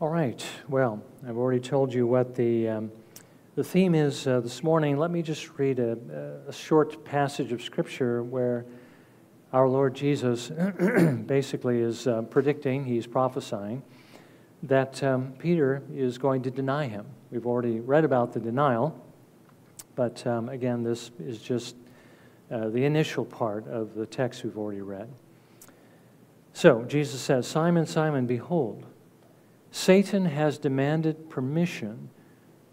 All right. Well, I've already told you what the, um, the theme is uh, this morning. Let me just read a, a short passage of Scripture where our Lord Jesus basically is uh, predicting, he's prophesying, that um, Peter is going to deny him. We've already read about the denial, but um, again, this is just uh, the initial part of the text we've already read. So, Jesus says, Simon, Simon, behold, Satan has demanded permission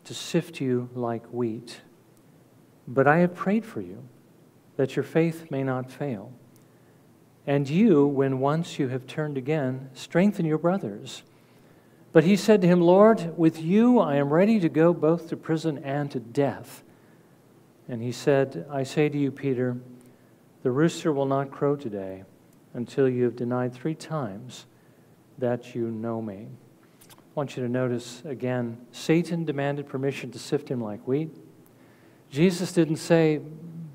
to sift you like wheat. But I have prayed for you that your faith may not fail. And you, when once you have turned again, strengthen your brothers. But he said to him, Lord, with you I am ready to go both to prison and to death. And he said, I say to you, Peter, the rooster will not crow today until you have denied three times that you know me. Want you to notice again Satan demanded permission to sift him like wheat. Jesus didn't say,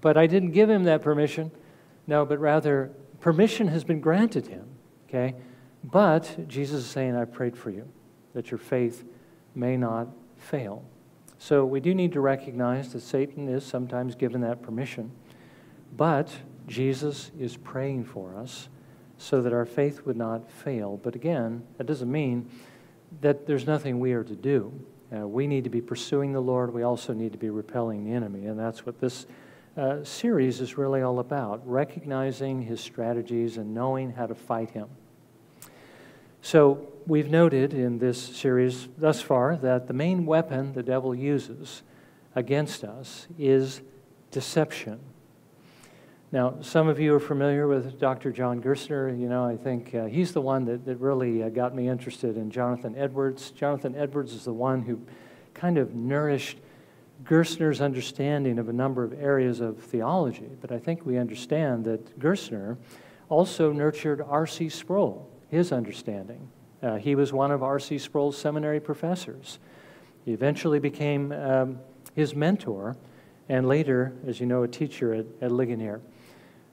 but I didn't give him that permission. No, but rather, permission has been granted him. Okay? But Jesus is saying, I prayed for you that your faith may not fail. So we do need to recognize that Satan is sometimes given that permission. But Jesus is praying for us so that our faith would not fail. But again, that doesn't mean that there's nothing we are to do. Uh, we need to be pursuing the Lord. We also need to be repelling the enemy. And that's what this uh, series is really all about recognizing his strategies and knowing how to fight him. So, we've noted in this series thus far that the main weapon the devil uses against us is deception. Now, some of you are familiar with Dr. John Gerstner. You know, I think uh, he's the one that, that really uh, got me interested in Jonathan Edwards. Jonathan Edwards is the one who kind of nourished Gerstner's understanding of a number of areas of theology. But I think we understand that Gerstner also nurtured R.C. Sproul, his understanding. Uh, he was one of R.C. Sproul's seminary professors. He eventually became um, his mentor and later, as you know, a teacher at, at Ligonier.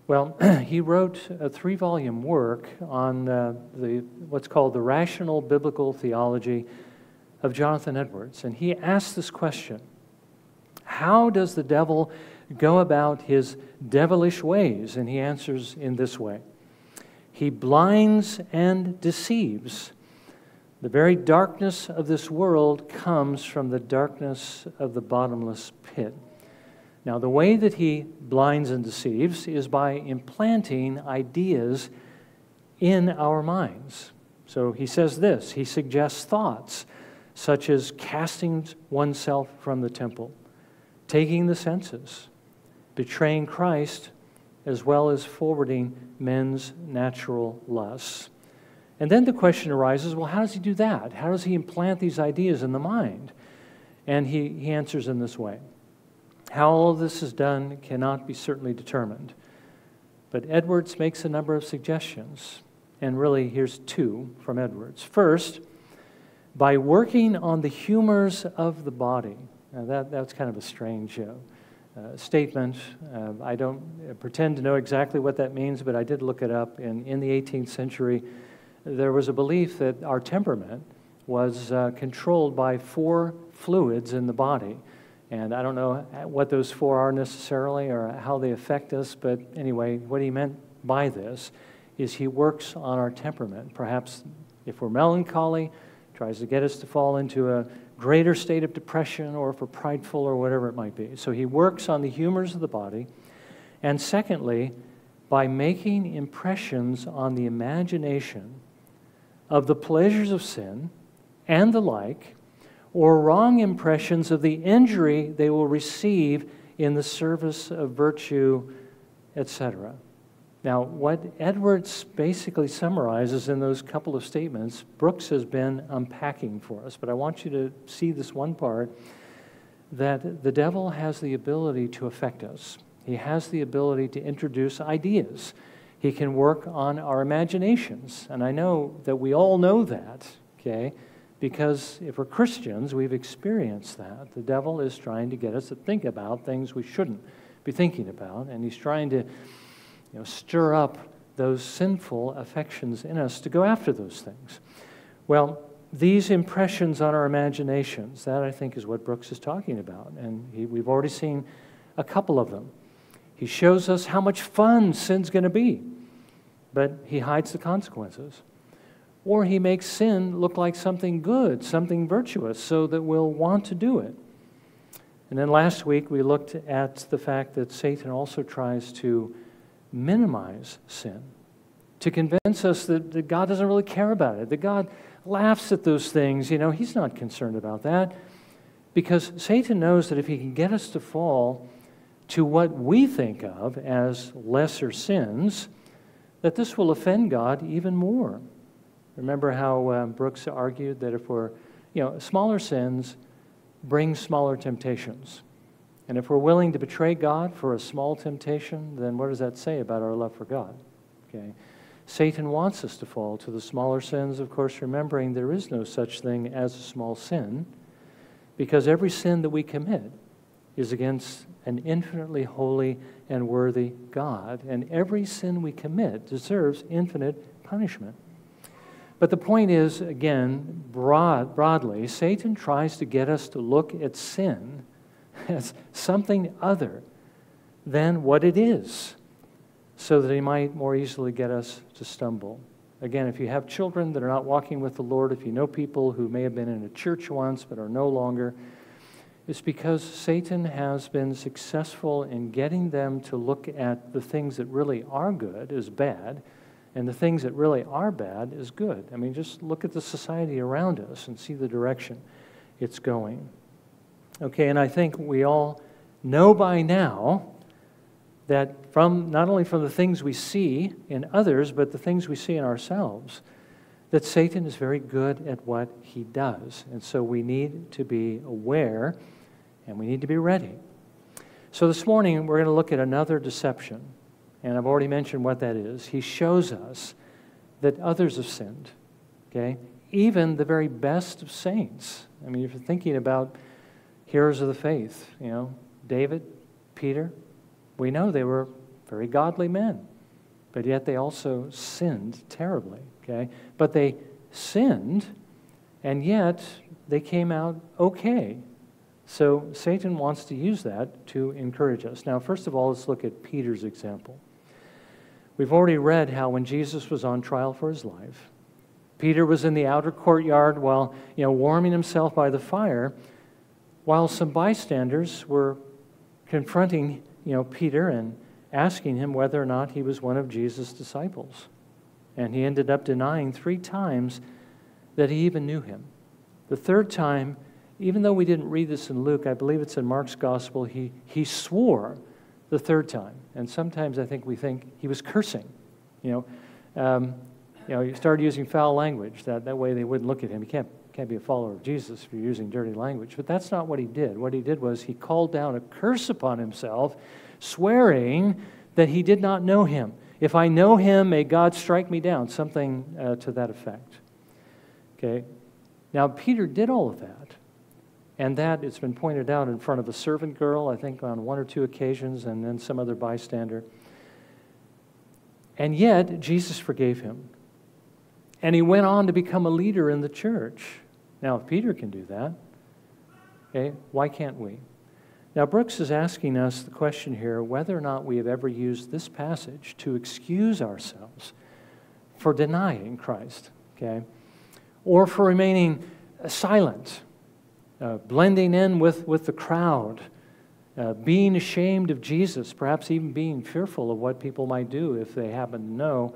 Well, he wrote a three volume work on the, what's called the rational biblical theology of Jonathan Edwards. And he asked this question How does the devil go about his devilish ways? And he answers in this way He blinds and deceives. The very darkness of this world comes from the darkness of the bottomless pit. Now, the way that he blinds and deceives is by implanting ideas in our minds. So he says this he suggests thoughts such as casting oneself from the temple, taking the census, betraying Christ, as well as forwarding men's natural lusts. And then the question arises well, how does he do that? How does he implant these ideas in the mind? And he, he answers in this way how all this is done cannot be certainly determined. But Edwards makes a number of suggestions, and really, here's two from Edwards. First, by working on the humors of the body. Now, that, that's kind of a strange uh, uh, statement. Uh, I don't pretend to know exactly what that means, but I did look it up. And in the 18th century, there was a belief that our temperament was uh, controlled by four fluids in the body and I don't know what those four are necessarily or how they affect us, but anyway, what he meant by this is he works on our temperament. Perhaps if we're melancholy, tries to get us to fall into a greater state of depression or if we're prideful or whatever it might be. So he works on the humors of the body. And secondly, by making impressions on the imagination of the pleasures of sin and the like, or wrong impressions of the injury they will receive in the service of virtue, etc. Now, what Edwards basically summarizes in those couple of statements, Brooks has been unpacking for us, but I want you to see this one part that the devil has the ability to affect us. He has the ability to introduce ideas. He can work on our imaginations. And I know that we all know that, okay? Because if we're Christians, we've experienced that. The devil is trying to get us to think about things we shouldn't be thinking about, and he's trying to you know, stir up those sinful affections in us to go after those things. Well, these impressions on our imaginations. That, I think, is what Brooks is talking about. And he, we've already seen a couple of them. He shows us how much fun sin's going to be, but he hides the consequences. Or he makes sin look like something good, something virtuous, so that we'll want to do it. And then last week we looked at the fact that Satan also tries to minimize sin, to convince us that, that God doesn't really care about it, that God laughs at those things. You know, he's not concerned about that because Satan knows that if he can get us to fall to what we think of as lesser sins, that this will offend God even more. Remember how um, Brooks argued that if we're, you know, smaller sins bring smaller temptations. And if we're willing to betray God for a small temptation, then what does that say about our love for God? Okay. Satan wants us to fall to the smaller sins, of course, remembering there is no such thing as a small sin, because every sin that we commit is against an infinitely holy and worthy God, and every sin we commit deserves infinite punishment. But the point is, again, broad, broadly, Satan tries to get us to look at sin as something other than what it is so that he might more easily get us to stumble. Again, if you have children that are not walking with the Lord, if you know people who may have been in a church once but are no longer, it's because Satan has been successful in getting them to look at the things that really are good as bad, and the things that really are bad is good. I mean, just look at the society around us and see the direction it's going. Okay, and I think we all know by now that from not only from the things we see in others, but the things we see in ourselves, that Satan is very good at what he does. And so we need to be aware and we need to be ready. So this morning, we're going to look at another deception. And I've already mentioned what that is. He shows us that others have sinned, okay? Even the very best of saints. I mean, if you're thinking about heroes of the faith, you know, David, Peter, we know they were very godly men, but yet they also sinned terribly, okay? But they sinned, and yet they came out okay. So Satan wants to use that to encourage us. Now, first of all, let's look at Peter's example. We've already read how when Jesus was on trial for his life, Peter was in the outer courtyard while, you know, warming himself by the fire, while some bystanders were confronting you know, Peter and asking him whether or not he was one of Jesus' disciples. And he ended up denying three times that he even knew him. The third time, even though we didn't read this in Luke, I believe it's in Mark's gospel, he, he swore the third time. And sometimes I think we think he was cursing. You know, um, you know, he started using foul language. That, that way they wouldn't look at him. You can't, can't be a follower of Jesus if you're using dirty language. But that's not what he did. What he did was he called down a curse upon himself, swearing that he did not know him. If I know him, may God strike me down. Something uh, to that effect. Okay? Now, Peter did all of that. And that, it's been pointed out in front of a servant girl, I think on one or two occasions, and then some other bystander. And yet, Jesus forgave him. And he went on to become a leader in the church. Now, if Peter can do that, okay, why can't we? Now, Brooks is asking us the question here whether or not we have ever used this passage to excuse ourselves for denying Christ, okay, or for remaining silent, uh, blending in with, with the crowd, uh, being ashamed of Jesus, perhaps even being fearful of what people might do if they happen to know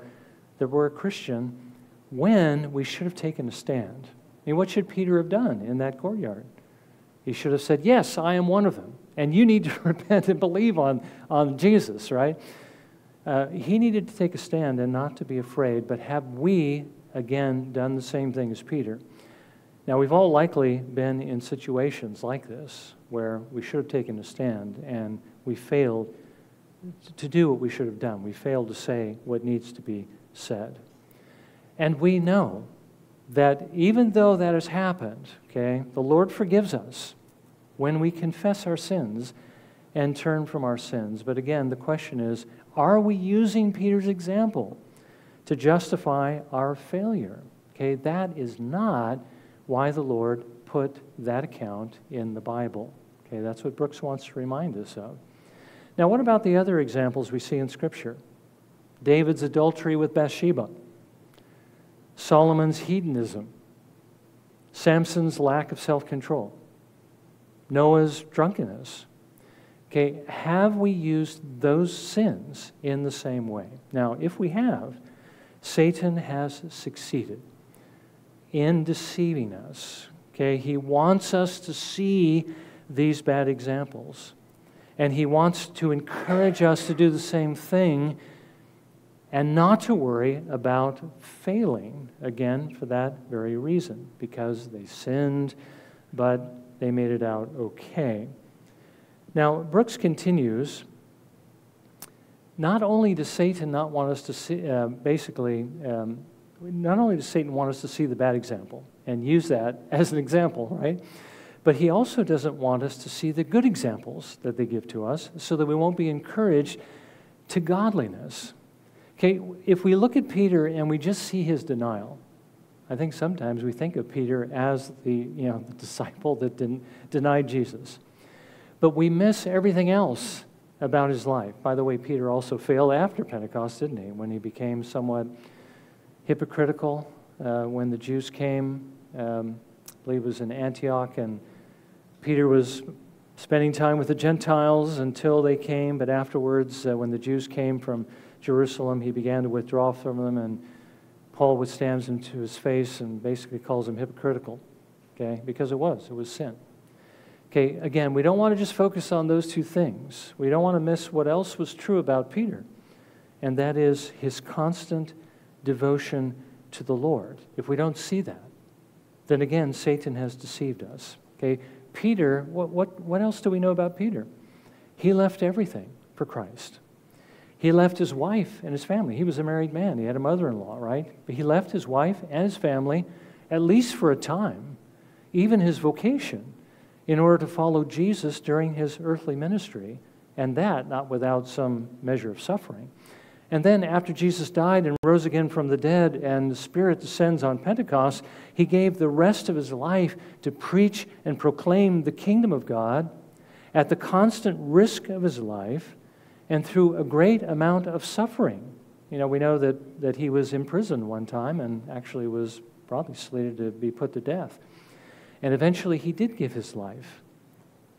that we're a Christian, when we should have taken a stand. I mean, what should Peter have done in that courtyard? He should have said, Yes, I am one of them. And you need to repent and believe on, on Jesus, right? Uh, he needed to take a stand and not to be afraid, but have we, again, done the same thing as Peter? Now, we've all likely been in situations like this where we should have taken a stand and we failed to do what we should have done. We failed to say what needs to be said. And we know that even though that has happened, okay, the Lord forgives us when we confess our sins and turn from our sins. But again, the question is are we using Peter's example to justify our failure? Okay, that is not why the Lord put that account in the Bible. Okay, that's what Brooks wants to remind us of. Now, what about the other examples we see in Scripture? David's adultery with Bathsheba, Solomon's hedonism, Samson's lack of self control, Noah's drunkenness. Okay, have we used those sins in the same way? Now, if we have, Satan has succeeded in deceiving us. Okay, he wants us to see these bad examples. And he wants to encourage us to do the same thing and not to worry about failing, again, for that very reason, because they sinned, but they made it out okay. Now, Brooks continues not only does Satan not want us to see, uh, basically, um, not only does Satan want us to see the bad example and use that as an example, right? But he also doesn't want us to see the good examples that they give to us so that we won't be encouraged to godliness. Okay, if we look at Peter and we just see his denial, I think sometimes we think of Peter as the, you know, the disciple that didn't, denied Jesus. But we miss everything else about his life. By the way, Peter also failed after Pentecost, didn't he? When he became somewhat hypocritical uh, when the Jews came, um, I believe it was in Antioch, and Peter was spending time with the Gentiles until they came, but afterwards, uh, when the Jews came from Jerusalem, he began to withdraw from them, and Paul withstands him to his face and basically calls him hypocritical, okay? Because it was, it was sin. Okay, again, we don't want to just focus on those two things. We don't want to miss what else was true about Peter, and that is his constant devotion to the Lord. If we don't see that, then again, Satan has deceived us. Okay, Peter, what, what, what else do we know about Peter? He left everything for Christ. He left his wife and his family. He was a married man. He had a mother in law, right? But he left his wife and his family, at least for a time, even his vocation, in order to follow Jesus during his earthly ministry, and that not without some measure of suffering. And then, after Jesus died and rose again from the dead, and the Spirit descends on Pentecost, he gave the rest of his life to preach and proclaim the kingdom of God at the constant risk of his life and through a great amount of suffering. You know, we know that, that he was imprisoned one time and actually was probably slated to be put to death. And eventually, he did give his life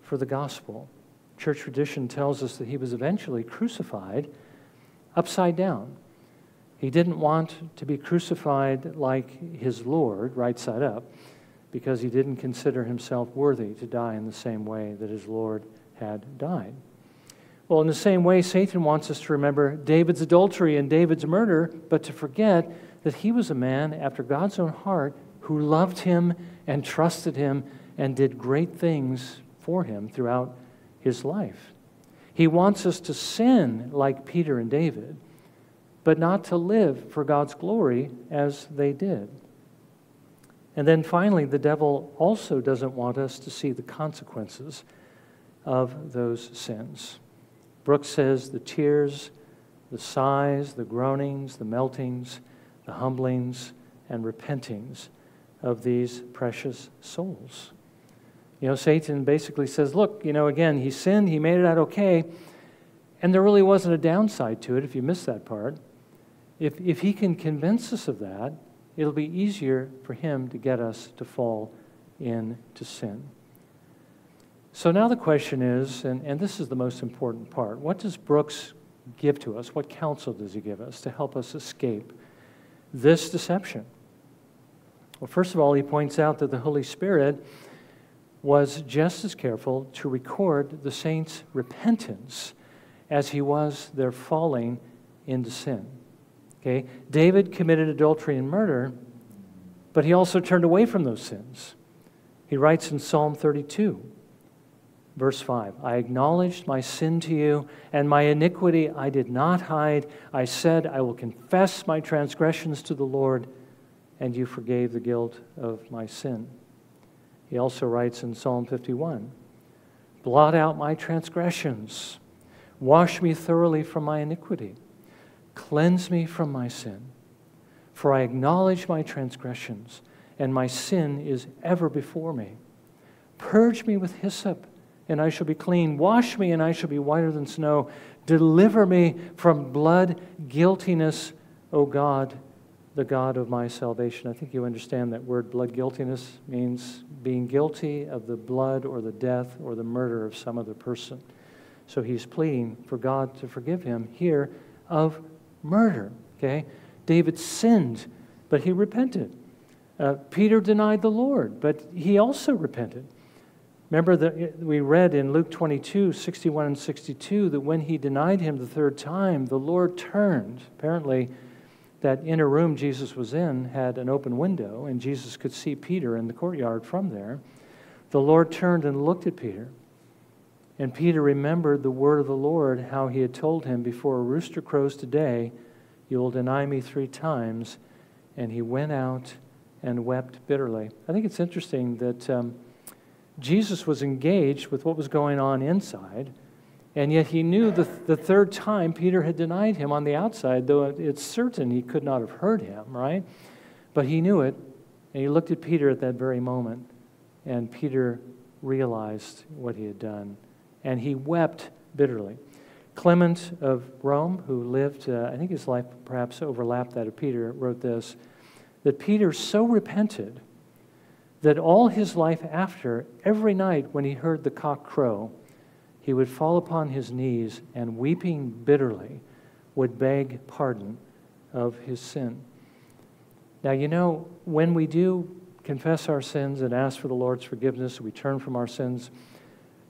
for the gospel. Church tradition tells us that he was eventually crucified upside down. He didn't want to be crucified like his Lord, right side up, because he didn't consider himself worthy to die in the same way that his Lord had died. Well, in the same way, Satan wants us to remember David's adultery and David's murder, but to forget that he was a man after God's own heart who loved him and trusted him and did great things for him throughout his life. He wants us to sin like Peter and David, but not to live for God's glory as they did. And then finally, the devil also doesn't want us to see the consequences of those sins. Brooks says the tears, the sighs, the groanings, the meltings, the humblings, and repentings of these precious souls. You know, Satan basically says, look, you know, again, he sinned, he made it out okay, and there really wasn't a downside to it if you missed that part. If, if he can convince us of that, it'll be easier for him to get us to fall into sin. So now the question is, and, and this is the most important part what does Brooks give to us? What counsel does he give us to help us escape this deception? Well, first of all, he points out that the Holy Spirit was just as careful to record the saints' repentance as he was their falling into sin. Okay? David committed adultery and murder, but he also turned away from those sins. He writes in Psalm 32, verse 5 I acknowledged my sin to you, and my iniquity I did not hide. I said, I will confess my transgressions to the Lord, and you forgave the guilt of my sin. He also writes in Psalm 51 Blot out my transgressions, wash me thoroughly from my iniquity, cleanse me from my sin. For I acknowledge my transgressions, and my sin is ever before me. Purge me with hyssop, and I shall be clean. Wash me, and I shall be whiter than snow. Deliver me from blood guiltiness, O God, the God of my salvation. I think you understand that word blood guiltiness means being guilty of the blood or the death or the murder of some other person. So he's pleading for God to forgive him here of murder. Okay? David sinned, but he repented. Uh, Peter denied the Lord, but he also repented. Remember that we read in Luke 22, 61 and 62, that when he denied him the third time, the Lord turned. Apparently, that inner room Jesus was in had an open window, and Jesus could see Peter in the courtyard from there. The Lord turned and looked at Peter. And Peter remembered the word of the Lord, how he had told him, Before a rooster crows today, you will deny me three times. And he went out and wept bitterly. I think it's interesting that um, Jesus was engaged with what was going on inside, and yet he knew the, the third time Peter had denied him on the outside, though it's certain he could not have heard him, right? But he knew it, and he looked at Peter at that very moment, and Peter realized what he had done, and he wept bitterly. Clement of Rome, who lived, uh, I think his life perhaps overlapped that of Peter, wrote this that Peter so repented that all his life after, every night when he heard the cock crow, he would fall upon his knees and, weeping bitterly, would beg pardon of his sin. Now, you know, when we do confess our sins and ask for the Lord's forgiveness, we turn from our sins,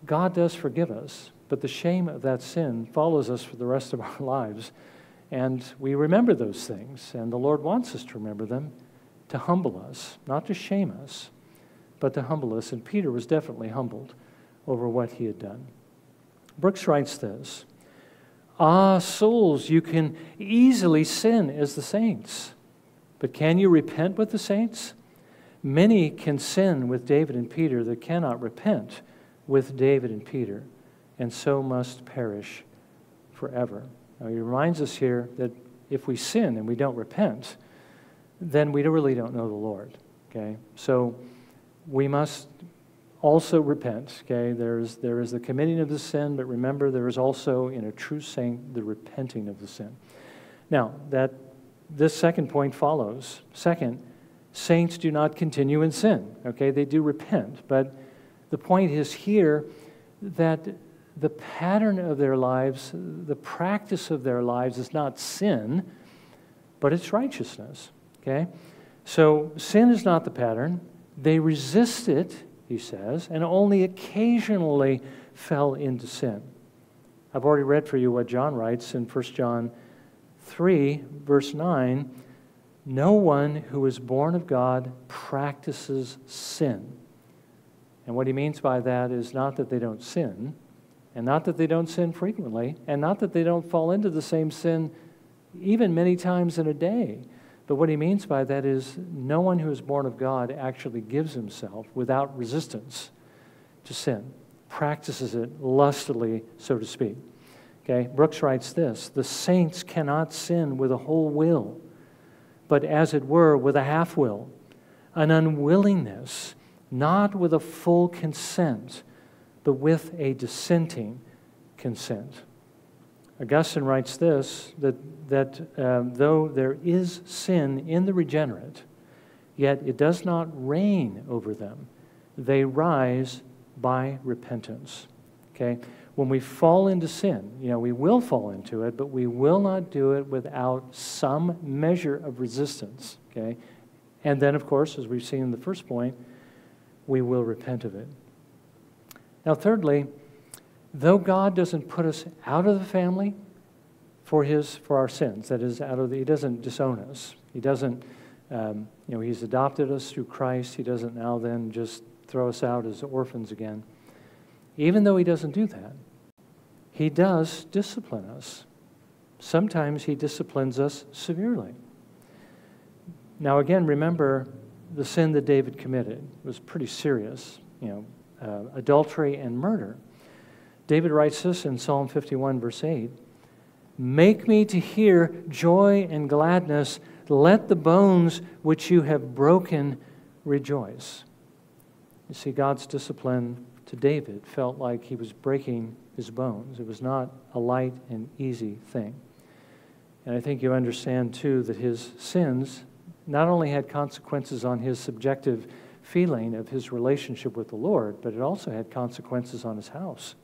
God does forgive us, but the shame of that sin follows us for the rest of our lives. And we remember those things, and the Lord wants us to remember them to humble us, not to shame us, but to humble us. And Peter was definitely humbled over what he had done. Brooks writes this Ah, souls, you can easily sin as the saints, but can you repent with the saints? Many can sin with David and Peter that cannot repent with David and Peter, and so must perish forever. Now, he reminds us here that if we sin and we don't repent, then we really don't know the Lord. Okay? So we must also repent. Okay? There's, there is the committing of the sin, but remember, there is also, in a true saint, the repenting of the sin. Now, that this second point follows. Second, saints do not continue in sin. Okay? They do repent. But the point is here that the pattern of their lives, the practice of their lives is not sin, but it's righteousness. Okay? So sin is not the pattern. They resist it, he says, and only occasionally fell into sin. I've already read for you what John writes in 1 John 3, verse 9. No one who is born of God practices sin. And what he means by that is not that they don't sin, and not that they don't sin frequently, and not that they don't fall into the same sin even many times in a day. But what he means by that is no one who is born of God actually gives himself without resistance to sin, practices it lustily, so to speak. Okay, Brooks writes this The saints cannot sin with a whole will, but as it were, with a half will, an unwillingness, not with a full consent, but with a dissenting consent. Augustine writes this that, that um, though there is sin in the regenerate, yet it does not reign over them. They rise by repentance. Okay? When we fall into sin, you know, we will fall into it, but we will not do it without some measure of resistance. Okay? And then, of course, as we've seen in the first point, we will repent of it. Now, thirdly, though God doesn't put us out of the family for his for our sins, that is, out of the, he doesn't disown us. He doesn't, um, you know, he's adopted us through Christ. He doesn't now then just throw us out as orphans again. Even though he doesn't do that, he does discipline us. Sometimes he disciplines us severely. Now, again, remember the sin that David committed was pretty serious, you know, uh, adultery and murder. David writes this in Psalm 51, verse 8 Make me to hear joy and gladness. Let the bones which you have broken rejoice. You see, God's discipline to David felt like he was breaking his bones. It was not a light and easy thing. And I think you understand, too, that his sins not only had consequences on his subjective feeling of his relationship with the Lord, but it also had consequences on his house.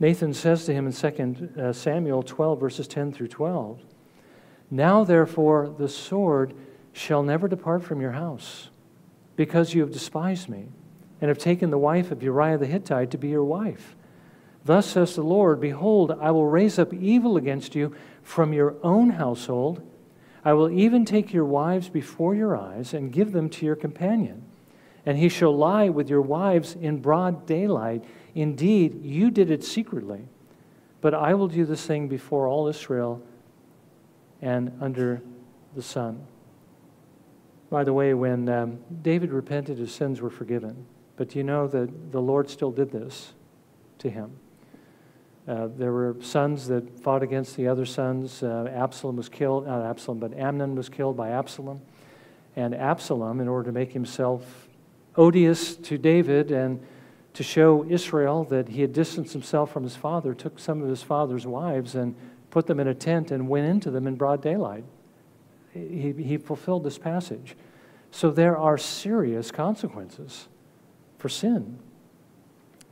Nathan says to him in 2 uh, Samuel 12, verses 10 through 12 Now, therefore, the sword shall never depart from your house, because you have despised me, and have taken the wife of Uriah the Hittite to be your wife. Thus says the Lord Behold, I will raise up evil against you from your own household. I will even take your wives before your eyes and give them to your companion. And he shall lie with your wives in broad daylight. Indeed, you did it secretly. But I will do this thing before all Israel and under the sun. By the way, when um, David repented, his sins were forgiven. But do you know that the Lord still did this to him? Uh, there were sons that fought against the other sons. Uh, Absalom was killed, not Absalom, but Amnon was killed by Absalom. And Absalom, in order to make himself odious to David and to show Israel that he had distanced himself from his father, took some of his father's wives and put them in a tent and went into them in broad daylight. He, he fulfilled this passage. So there are serious consequences for sin.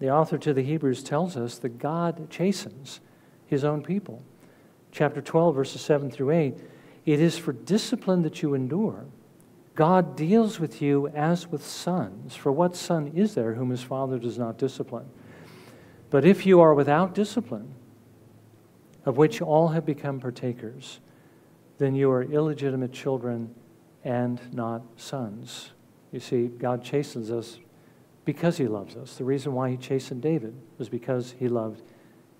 The author to the Hebrews tells us that God chastens his own people. Chapter 12, verses 7 through 8 it is for discipline that you endure. God deals with you as with sons. For what son is there whom his father does not discipline? But if you are without discipline, of which all have become partakers, then you are illegitimate children and not sons. You see, God chastens us because he loves us. The reason why he chastened David was because he loved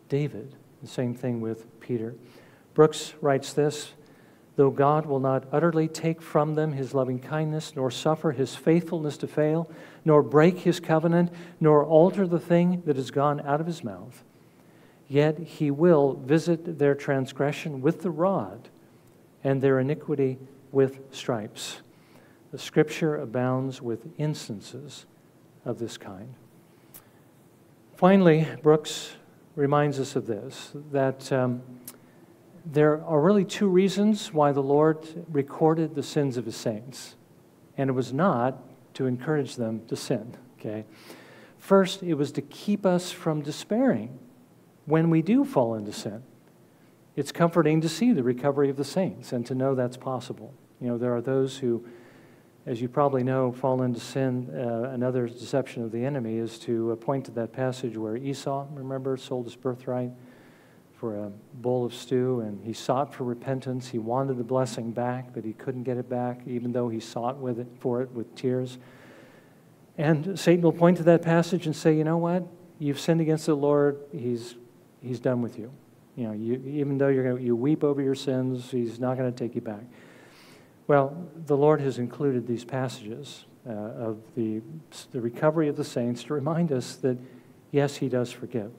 David. The same thing with Peter. Brooks writes this Though God will not utterly take from them his loving kindness, nor suffer his faithfulness to fail, nor break his covenant, nor alter the thing that has gone out of his mouth, yet he will visit their transgression with the rod and their iniquity with stripes. The scripture abounds with instances of this kind. Finally, Brooks reminds us of this that. Um, there are really two reasons why the Lord recorded the sins of his saints. And it was not to encourage them to sin, okay? First, it was to keep us from despairing when we do fall into sin. It's comforting to see the recovery of the saints and to know that's possible. You know, there are those who, as you probably know, fall into sin. Uh, another deception of the enemy is to point to that passage where Esau, remember, sold his birthright for a bowl of stew, and he sought for repentance. He wanted the blessing back, but he couldn't get it back, even though he sought with it, for it with tears. And Satan will point to that passage and say, you know what? You've sinned against the Lord. He's, he's done with you. You know, you, even though you're gonna, you weep over your sins, he's not going to take you back. Well, the Lord has included these passages uh, of the, the recovery of the saints to remind us that, yes, he does forgive.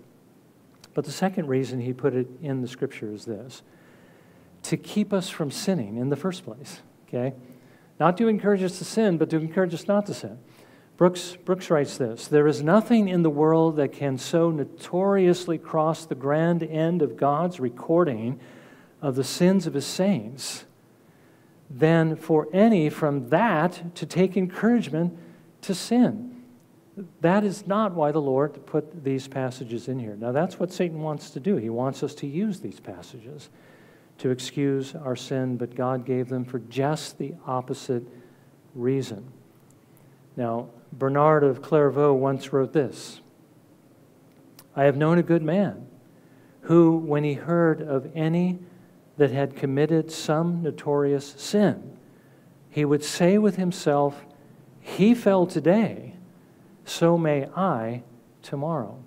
But the second reason he put it in the scripture is this to keep us from sinning in the first place, okay? Not to encourage us to sin, but to encourage us not to sin. Brooks, Brooks writes this There is nothing in the world that can so notoriously cross the grand end of God's recording of the sins of his saints than for any from that to take encouragement to sin. That is not why the Lord put these passages in here. Now, that's what Satan wants to do. He wants us to use these passages to excuse our sin, but God gave them for just the opposite reason. Now, Bernard of Clairvaux once wrote this I have known a good man who, when he heard of any that had committed some notorious sin, he would say with himself, He fell today so may I tomorrow.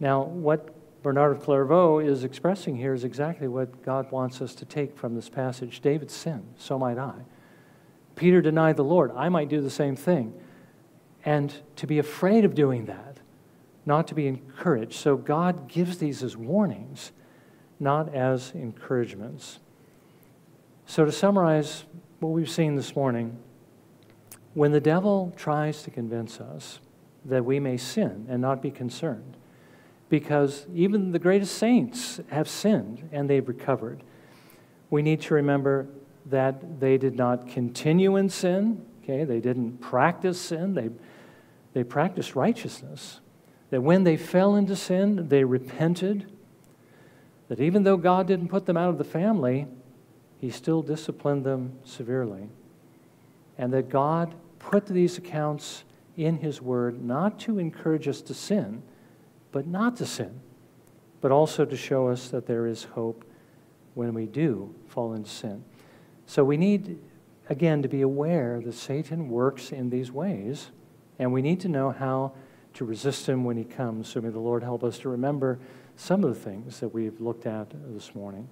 Now, what Bernard of Clairvaux is expressing here is exactly what God wants us to take from this passage. David sinned, so might I. Peter denied the Lord. I might do the same thing. And to be afraid of doing that, not to be encouraged. So God gives these as warnings, not as encouragements. So, to summarize what we've seen this morning, when the devil tries to convince us that we may sin and not be concerned, because even the greatest saints have sinned and they've recovered, we need to remember that they did not continue in sin, okay? They didn't practice sin, they, they practiced righteousness. That when they fell into sin, they repented. That even though God didn't put them out of the family, He still disciplined them severely. And that God put these accounts in His Word not to encourage us to sin, but not to sin, but also to show us that there is hope when we do fall into sin. So we need, again, to be aware that Satan works in these ways, and we need to know how to resist him when he comes. So may the Lord help us to remember some of the things that we've looked at this morning.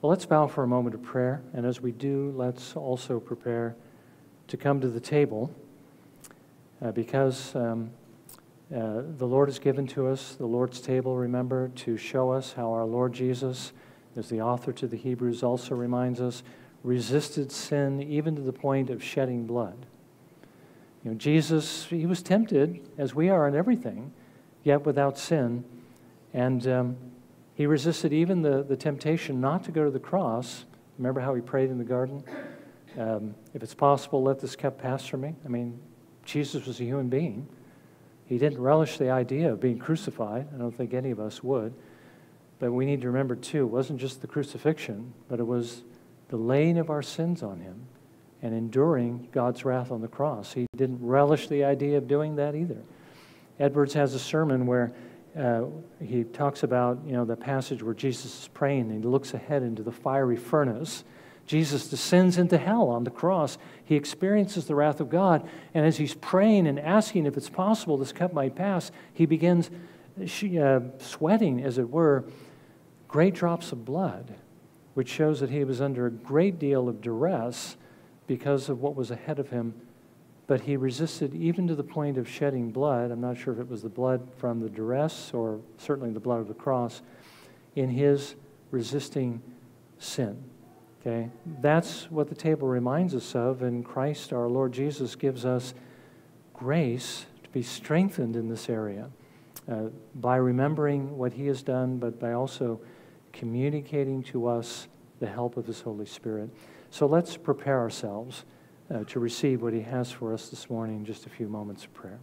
Well, let's bow for a moment of prayer, and as we do, let's also prepare to come to the table uh, because um, uh, the Lord has given to us the Lord's table, remember, to show us how our Lord Jesus, as the author to the Hebrews also reminds us, resisted sin even to the point of shedding blood. You know, Jesus, he was tempted, as we are in everything, yet without sin. And um, he resisted even the, the temptation not to go to the cross. Remember how he prayed in the garden? Um, if it's possible, let this cup pass from me. I mean, Jesus was a human being. He didn't relish the idea of being crucified. I don't think any of us would. But we need to remember, too, it wasn't just the crucifixion, but it was the laying of our sins on him and enduring God's wrath on the cross. He didn't relish the idea of doing that either. Edwards has a sermon where uh, he talks about you know the passage where Jesus is praying and he looks ahead into the fiery furnace. Jesus descends into hell on the cross. He experiences the wrath of God, and as he's praying and asking if it's possible this cup might pass, he begins uh, sweating, as it were, great drops of blood which shows that he was under a great deal of duress because of what was ahead of him. But he resisted even to the point of shedding blood. I'm not sure if it was the blood from the duress or certainly the blood of the cross in his resisting sin. Okay? That's what the table reminds us of, and Christ, our Lord Jesus, gives us grace to be strengthened in this area uh, by remembering what he has done, but by also communicating to us the help of His Holy Spirit. So let's prepare ourselves uh, to receive what He has for us this morning in just a few moments of prayer.